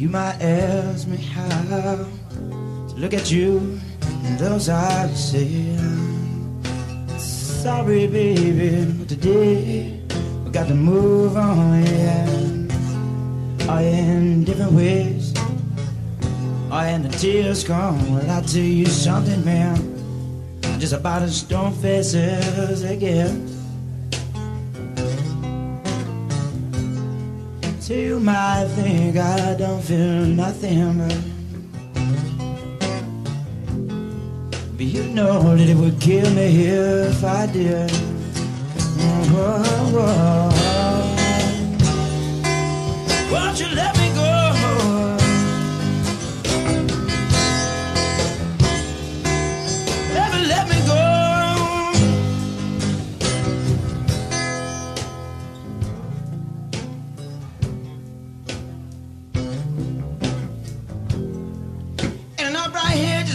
You might ask me how to look at you in those eyes say Sorry baby, but today we got to move on, yeah. Oh, in different ways. Oh, and the tears come Well, I'll tell you something, man. Just about as stone faces again So you might think I don't feel nothing, but But you know that it would kill me if I did. Oh, oh, oh. Won't you let me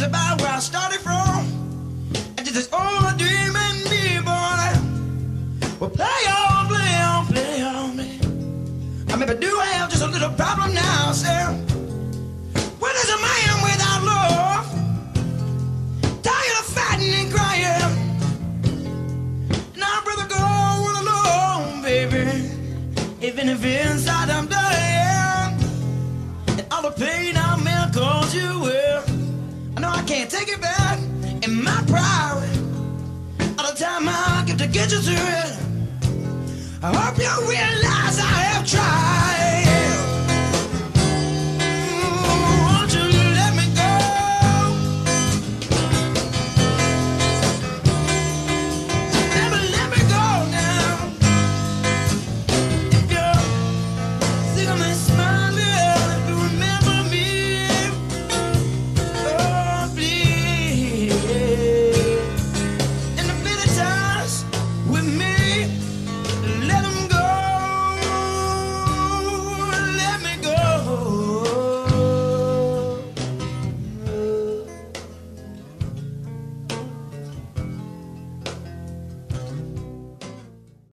about where I started from. And just this old dream in me, boy. Well, play on, play on, play on me. I maybe do have just a little problem now, sir. What is a man without love? Tired of fighting and crying. And I'd rather go all alone, baby. Even if inside can't take it back. And my pride, all the time I get to get you through it. I hope you realize.